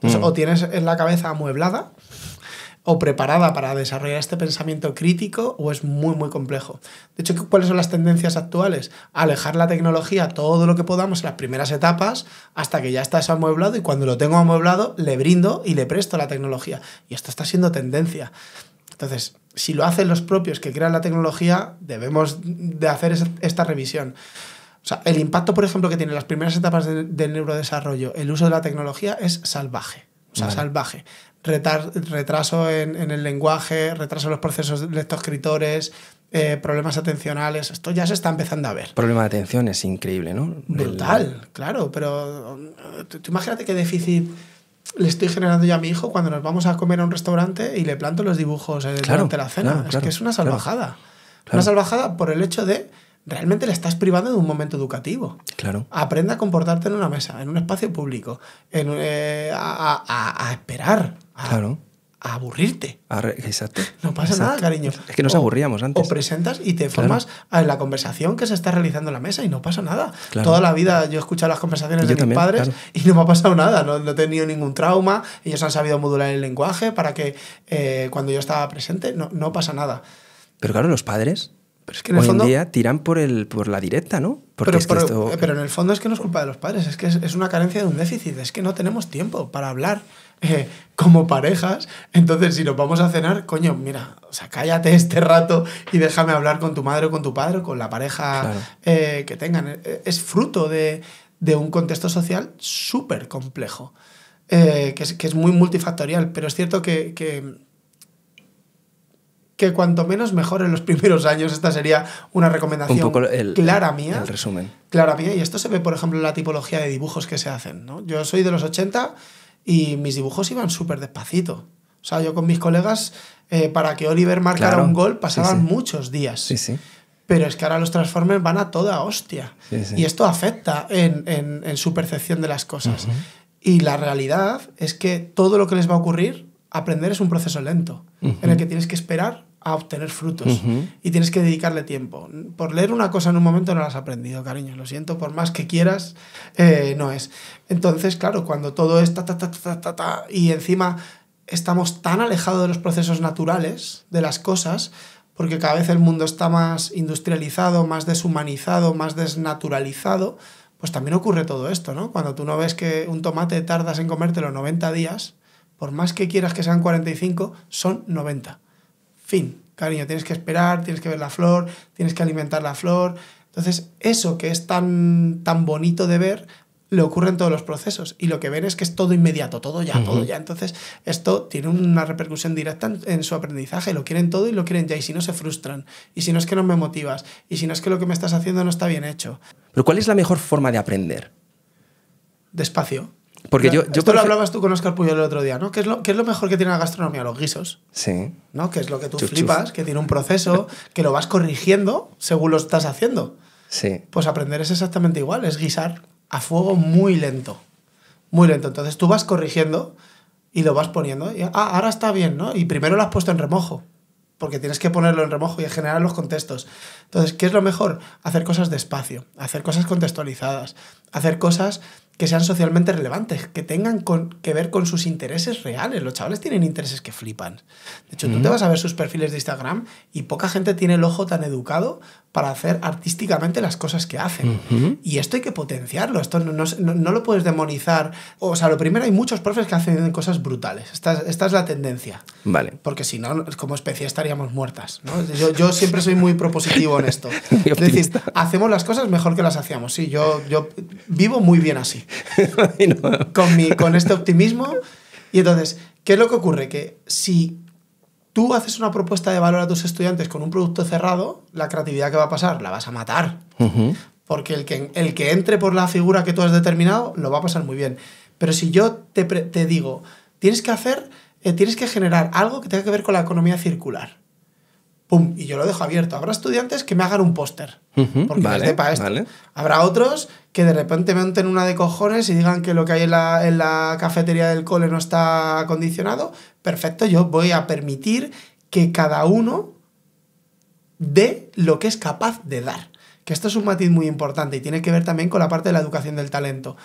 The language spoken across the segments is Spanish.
Mm. O tienes en la cabeza amueblada o preparada para desarrollar este pensamiento crítico o es muy, muy complejo. De hecho, ¿cuáles son las tendencias actuales? Alejar la tecnología todo lo que podamos en las primeras etapas hasta que ya está eso amueblado y cuando lo tengo amueblado le brindo y le presto la tecnología. Y esto está siendo tendencia. Entonces, si lo hacen los propios que crean la tecnología, debemos de hacer esta revisión. O sea, el impacto, por ejemplo, que tiene las primeras etapas del neurodesarrollo, el uso de la tecnología es salvaje. O sea, salvaje retraso en, el lenguaje, retraso en los procesos lectoescritores, eh, problemas atencionales. Esto ya se está empezando a ver. Problema de atención es increíble, ¿no? Brutal, claro, pero tú, imagínate qué déficit le estoy generando yo a mi hijo cuando nos vamos a comer a un restaurante y le planto los dibujos eh, durante la cena. es que es una salvajada. Una salvajada por el hecho de realmente le estás privando de un momento educativo. Claro. Aprende a comportarte en una mesa, en un espacio público, en, eh, a, esperar, a, claro. a aburrirte. exacto. No pasa nada, cariño. Es que nos aburríamos antes. O presentas y te formas en la conversación que se está realizando en la mesa y no pasa nada. Toda la vida yo he escuchado las conversaciones de mis padres y no me ha pasado nada. No, he tenido ningún trauma. Ellos han sabido modular el lenguaje para que eh, cuando yo estaba presente no, no pasa nada. Pero claro, los padres pero es que en el Hoy fondo, en día tiran por, el, por la directa, ¿no? Porque pero, pero, en el fondo es que no es culpa de los padres, es que es, una carencia de un déficit, es que no tenemos tiempo para hablar eh, como parejas. Entonces, si nos vamos a cenar, coño, mira, o sea, cállate este rato y déjame hablar con tu madre o con tu padre o con la pareja eh, que tengan. Eh, es fruto de, de un contexto social súper complejo, que, es, que es muy multifactorial, pero es cierto que, que que cuanto menos mejor en los primeros años. Esta sería una recomendación clara mía. El resumen. Clara mía. Y esto se ve, por ejemplo, en la tipología de dibujos que se hacen. ¿no? Yo soy de los 80 y mis dibujos iban súper despacito. O sea, yo con mis colegas, eh, para que Oliver marcara un gol, pasaban muchos días. Sí, sí. Pero es que ahora los Transformers van a toda hostia. Y esto afecta en, su percepción de las cosas. Y la realidad es que todo lo que les va a ocurrir, aprender es un proceso lento, en el que tienes que esperar a obtener frutos y tienes que dedicarle tiempo. Por leer una cosa en un momento no la has aprendido, cariño, lo siento, por más que quieras, eh, no es. Entonces, claro, cuando todo es ta, ta, ta, ta, ta, ta, y encima estamos tan alejados de los procesos naturales, de las cosas, porque cada vez el mundo está más industrializado, más deshumanizado, más desnaturalizado, pues también ocurre todo esto, ¿no? Cuando tú no ves que un tomate tardas en comértelo 90 días, por más que quieras que sean 45, son 90 Fin, cariño, tienes que esperar, tienes que ver la flor, tienes que alimentar la flor. Entonces, eso que es tan, tan bonito de ver, le ocurre en todos los procesos. Y lo que ven es que es todo inmediato, todo ya, todo ya. Entonces, esto tiene una repercusión directa en, su aprendizaje. Lo quieren todo y lo quieren ya. Y si no, se frustran. Y si no es que no me motivas. Y si no es que lo que me estás haciendo no está bien hecho. Pero ¿cuál es la mejor forma de aprender? Despacio. Porque yo, yo Esto lo hablabas tú con Oscar Puyol el otro día, ¿no? ¿Qué es, lo, ¿Qué es lo mejor que tiene la gastronomía? Los guisos. Sí. ¿No? Que es lo que tú flipas, que tiene un proceso, que lo vas corrigiendo según lo estás haciendo. Sí. Pues aprender es exactamente igual, es guisar a fuego muy lento. Muy lento. Entonces tú vas corrigiendo y lo vas poniendo. Y, ah, ahora está bien, ¿no? Y primero lo has puesto en remojo porque tienes que ponerlo en remojo y generar los contextos. Entonces, ¿qué es lo mejor? Hacer cosas despacio, hacer cosas contextualizadas, hacer cosas que sean socialmente relevantes, que tengan que ver con sus intereses reales. Los chavales tienen intereses que flipan. De hecho, tú te vas a ver sus perfiles de Instagram y poca gente tiene el ojo tan educado para hacer artísticamente las cosas que hacen. Y esto hay que potenciarlo, esto no, no, lo puedes demonizar. O sea, lo primero, hay muchos profes que hacen cosas brutales. Esta, esta es la tendencia. Vale. Porque si no, como especie estaríamos muertas. ¿no? Yo, yo, siempre soy muy propositivo en esto. es decir, hacemos las cosas mejor que las hacíamos. Sí, yo, yo vivo muy bien así. con, mi, con este optimismo. Y entonces, ¿qué es lo que ocurre? Que si tú haces una propuesta de valor a tus estudiantes con un producto cerrado, la creatividad que va a pasar la vas a matar. Porque el que, el que entre por la figura que tú has determinado lo va a pasar muy bien. Pero si yo te, te digo, tienes que hacer, eh, tienes que generar algo que tenga que ver con la economía circular. ¡Pum! Y yo lo dejo abierto. Habrá estudiantes que me hagan un póster. porque vale, esto. Habrá otros que de repente monten una de cojones y digan que lo que hay en la, en la cafetería del cole no está acondicionado perfecto, yo voy a permitir que cada uno dé lo que es capaz de dar. Que esto es un matiz muy importante y tiene que ver también con la parte de la educación del talento.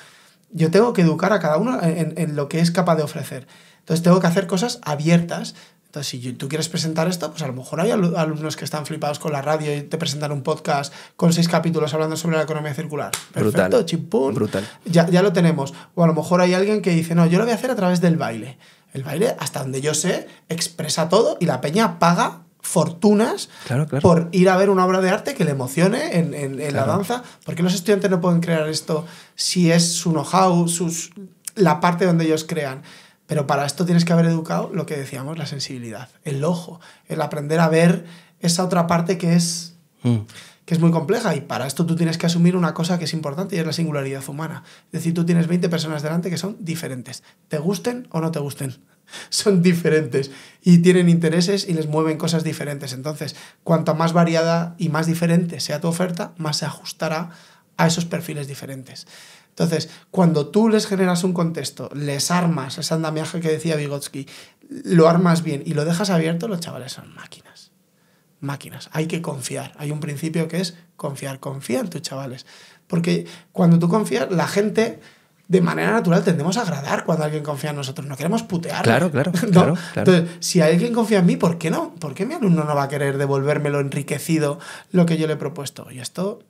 yo tengo que educar a cada uno en, en, lo que es capaz de ofrecer. Entonces tengo que hacer cosas abiertas. Entonces, si tú quieres presentar esto, pues a lo mejor hay alumnos que están flipados con la radio y te presentan un podcast con seis capítulos hablando sobre la economía circular. Perfecto, chimpún. Brutal. Ya, ya lo tenemos. O a lo mejor hay alguien que dice, no, yo lo voy a hacer a través del baile. El baile, hasta donde yo sé, expresa todo y la peña paga fortunas por ir a ver una obra de arte que le emocione en, en, la danza. porque los estudiantes no pueden crear esto si es su know-how, la parte donde ellos crean? Pero para esto tienes que haber educado lo que decíamos, la sensibilidad, el ojo, el aprender a ver esa otra parte que es, mm. que es muy compleja. Y para esto tú tienes que asumir una cosa que es importante y es la singularidad humana. Es decir, tú tienes 20 personas delante que son diferentes, te gusten o no te gusten. Son diferentes y tienen intereses y les mueven cosas diferentes. Entonces, cuanto más variada y más diferente sea tu oferta, más se ajustará a esos perfiles diferentes. Entonces, cuando tú les generas un contexto, les armas ese andamiaje que decía Vygotsky, lo armas bien y lo dejas abierto, los chavales son máquinas. Máquinas. Hay que confiar. Hay un principio que es confiar. Confía en tus chavales. Porque cuando tú confías, la gente de manera natural tendemos a agradar cuando alguien confía en nosotros. No queremos putear. Claro, claro, claro, Entonces, si alguien confía en mí, ¿por qué no? ¿Por qué mi alumno no va a querer devolverme lo enriquecido lo que yo le he propuesto? Y esto